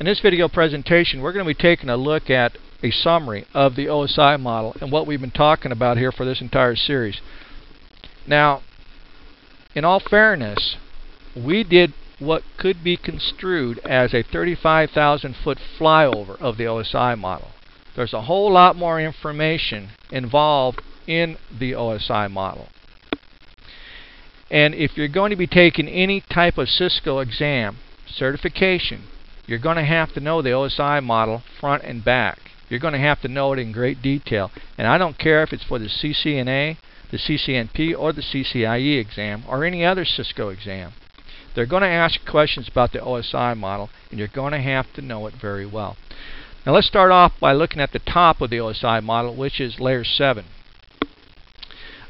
In this video presentation, we're going to be taking a look at a summary of the OSI model and what we've been talking about here for this entire series. Now, in all fairness, we did what could be construed as a 35,000 foot flyover of the OSI model. There's a whole lot more information involved in the OSI model. And if you're going to be taking any type of Cisco exam, certification, you're going to have to know the OSI model front and back. You're going to have to know it in great detail. And I don't care if it's for the CCNA, the CCNP, or the CCIE exam, or any other Cisco exam. They're going to ask questions about the OSI model, and you're going to have to know it very well. Now let's start off by looking at the top of the OSI model, which is layer 7.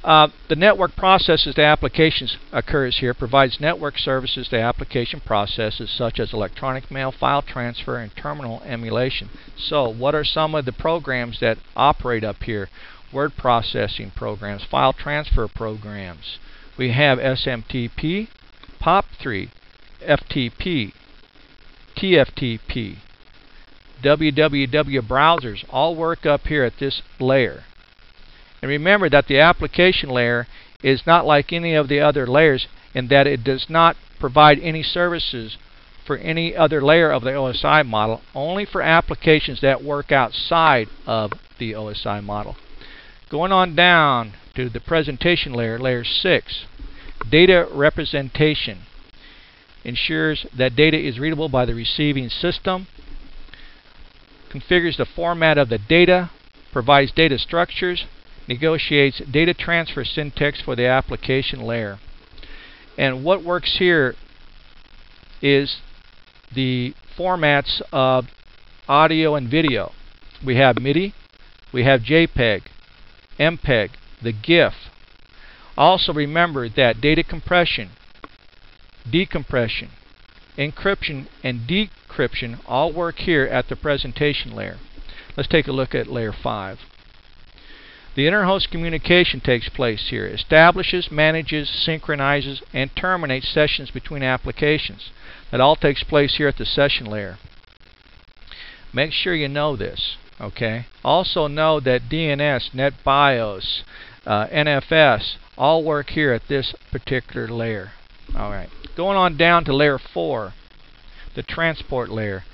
Uh, the network processes to applications occurs here, provides network services to application processes such as electronic mail, file transfer, and terminal emulation. So what are some of the programs that operate up here? Word processing programs, file transfer programs. We have SMTP, POP3, FTP, TFTP, www browsers all work up here at this layer. And remember that the application layer is not like any of the other layers in that it does not provide any services for any other layer of the OSI model, only for applications that work outside of the OSI model. Going on down to the presentation layer, layer 6, data representation ensures that data is readable by the receiving system, configures the format of the data, provides data structures, negotiates data transfer syntax for the application layer. And what works here is the formats of audio and video. We have MIDI, we have JPEG, MPEG, the GIF. Also remember that data compression, decompression, encryption, and decryption all work here at the presentation layer. Let's take a look at layer 5. The interhost communication takes place here. Establishes, manages, synchronizes, and terminates sessions between applications. That all takes place here at the session layer. Make sure you know this. Okay. Also know that DNS, NetBIOS, uh, NFS all work here at this particular layer. All right. Going on down to layer 4, the transport layer.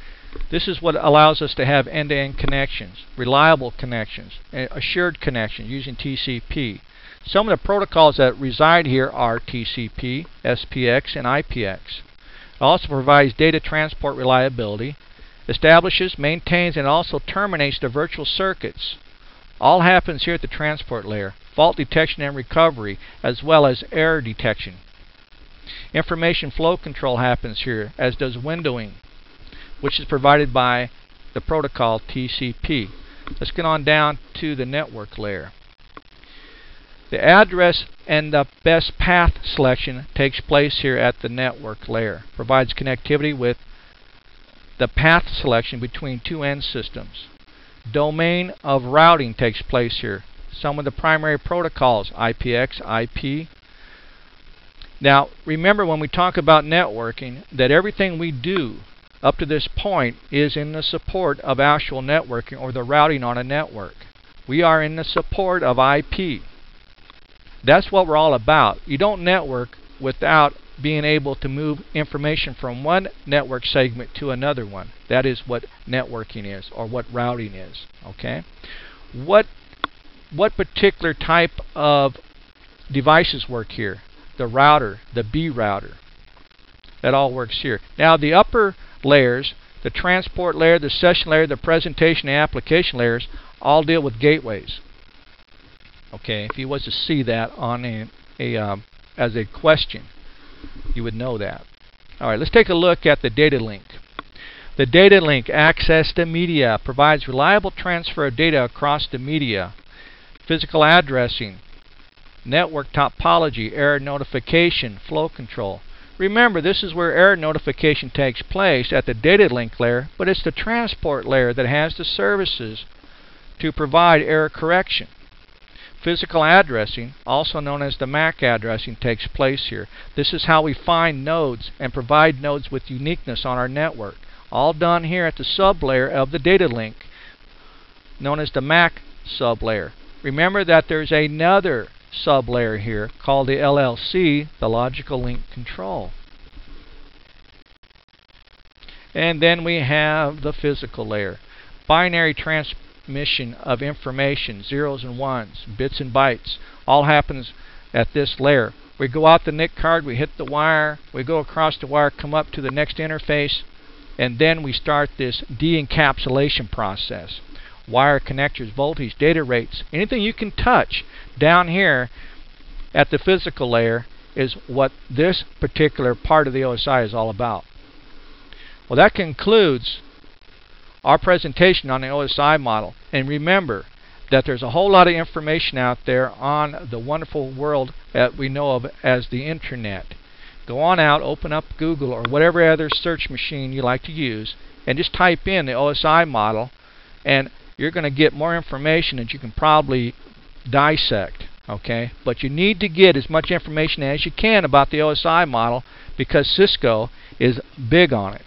This is what allows us to have end-to-end connections, reliable connections, assured connections using TCP. Some of the protocols that reside here are TCP, SPX, and IPX. It also provides data transport reliability, establishes, maintains, and also terminates the virtual circuits. All happens here at the transport layer. Fault detection and recovery, as well as error detection. Information flow control happens here, as does windowing which is provided by the protocol TCP. Let's get on down to the network layer. The address and the best path selection takes place here at the network layer. Provides connectivity with the path selection between two end systems. Domain of routing takes place here. Some of the primary protocols, IPX, IP. Now, remember when we talk about networking that everything we do up to this point is in the support of actual networking or the routing on a network. We are in the support of IP. That's what we're all about. You don't network without being able to move information from one network segment to another one. That is what networking is or what routing is. Okay? What what particular type of devices work here? The router, the brouter. That all works here. Now the upper layers, the transport layer, the session layer, the presentation and application layers, all deal with gateways. Okay, if you was to see that on a, a um, as a question, you would know that. All right, let's take a look at the data link. The data link access to media provides reliable transfer of data across the media. Physical addressing, network topology, error notification, flow control. Remember, this is where error notification takes place at the data link layer, but it's the transport layer that has the services to provide error correction. Physical addressing, also known as the MAC addressing, takes place here. This is how we find nodes and provide nodes with uniqueness on our network. all done here at the sublayer of the data link, known as the MAC sublayer. Remember that there's another sublayer here called the LLC, the Logical Link Control. And then we have the physical layer. Binary transmission of information, zeros and ones, bits and bytes, all happens at this layer. We go out the NIC card, we hit the wire, we go across the wire, come up to the next interface, and then we start this de-encapsulation process. Wire connectors, voltage, data rates, anything you can touch down here at the physical layer is what this particular part of the OSI is all about. Well, that concludes our presentation on the OSI model. And remember, that there's a whole lot of information out there on the wonderful world that we know of as the internet. Go on out, open up Google or whatever other search machine you like to use, and just type in the OSI model, and you're going to get more information that you can probably dissect. Okay, but you need to get as much information as you can about the OSI model because Cisco is big on it.